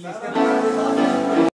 Gracias.